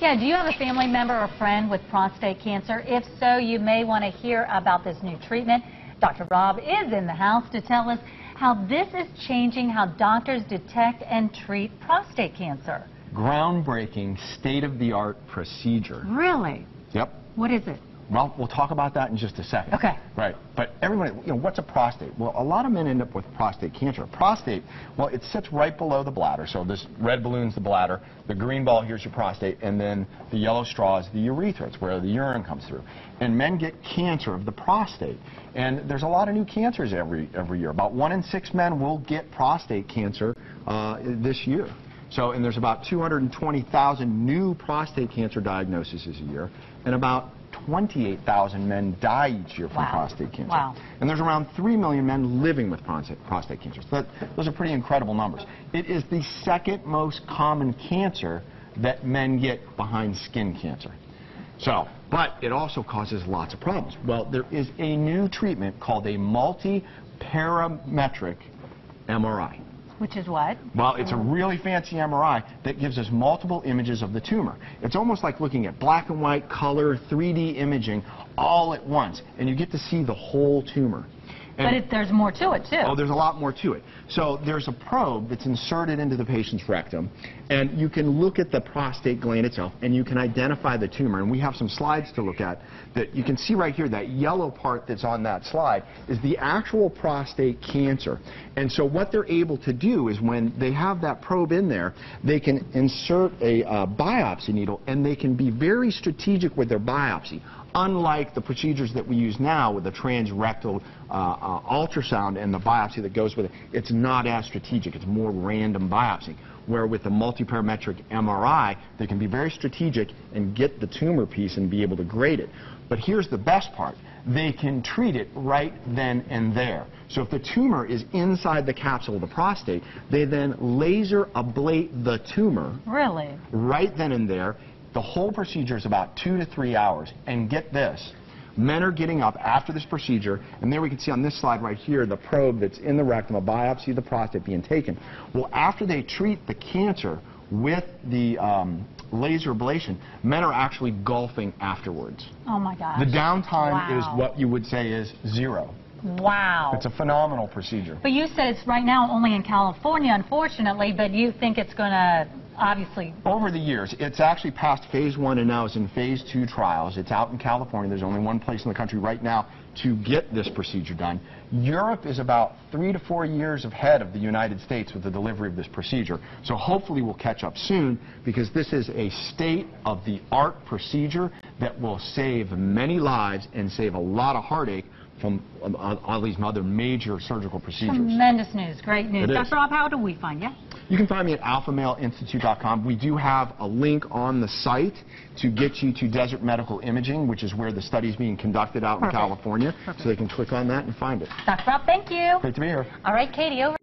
Yeah, do you have a family member or friend with prostate cancer? If so, you may want to hear about this new treatment. Dr. Rob is in the house to tell us how this is changing how doctors detect and treat prostate cancer. Groundbreaking, state-of-the-art procedure. Really? Yep. What is it? Well, we'll talk about that in just a second. Okay. Right. But everybody, you know, what's a prostate? Well, a lot of men end up with prostate cancer. Prostate, well, it sits right below the bladder. So this red balloon's the bladder, the green ball here's your prostate, and then the yellow straw is the urethra. It's where the urine comes through. And men get cancer of the prostate. And there's a lot of new cancers every, every year. About one in six men will get prostate cancer uh, this year. So, and there's about 220,000 new prostate cancer diagnoses a year, and about 28,000 men die each year from Wow. prostate cancer. Wow. And there's around 3 million men living with prostate, prostate cancer. So that, those are pretty incredible numbers. It is the second most common cancer that men get behind skin cancer. So, but it also causes lots of problems. Well, there is a new treatment called a multi-parametric MRI. Which is what? Well, it's a really fancy MRI that gives us multiple images of the tumor. It's almost like looking at black and white, color, 3D imaging all at once, and you get to see the whole tumor. But it, there's more to it, too. Oh, there's a lot more to it. So there's a probe that's inserted into the patient's rectum, and you can look at the prostate gland itself, and you can identify the tumor. And we have some slides to look at that you can see right here, that yellow part that's on that slide is the actual prostate cancer. And so what they're able to do is when they have that probe in there, they can insert a uh, biopsy needle, and they can be very strategic with their biopsy unlike the procedures that we use now with the transrectal uh, uh, ultrasound and the biopsy that goes with it, it's not as strategic. It's more random biopsy. Where with the multiparametric MRI, they can be very strategic and get the tumor piece and be able to grade it. But here's the best part. They can treat it right then and there. So if the tumor is inside the capsule of the prostate, they then laser ablate the tumor Really? right then and there. The whole procedure is about two to three hours. And get this, men are getting up after this procedure, and there we can see on this slide right here the probe that's in the rectum, a biopsy of the prostate being taken. Well, after they treat the cancer with the um, laser ablation, men are actually golfing afterwards. Oh, my gosh. The downtime is what you would say is zero. Wow. It's a phenomenal procedure. But you said it's right now only in California, unfortunately, but you think it's going to obviously. Over the years, it's actually passed phase one and now is in phase two trials. It's out in California. There's only one place in the country right now to get this procedure done. Europe is about three to four years ahead of the United States with the delivery of this procedure. So hopefully we'll catch up soon because this is a state-of-the-art procedure that will save many lives and save a lot of heartache from um, all all these other major surgical procedures. Tremendous news. Great news. It is. Dr. Rob, how do we find you? You can find me at alphamaleinstitute.com. We do have a link on the site to get you to Desert Medical Imaging, which is where the study is being conducted out Perfect. in California. Perfect. So they can click on that and find it. Dr. Rob, thank you. Great to be here. All right, Katie, over.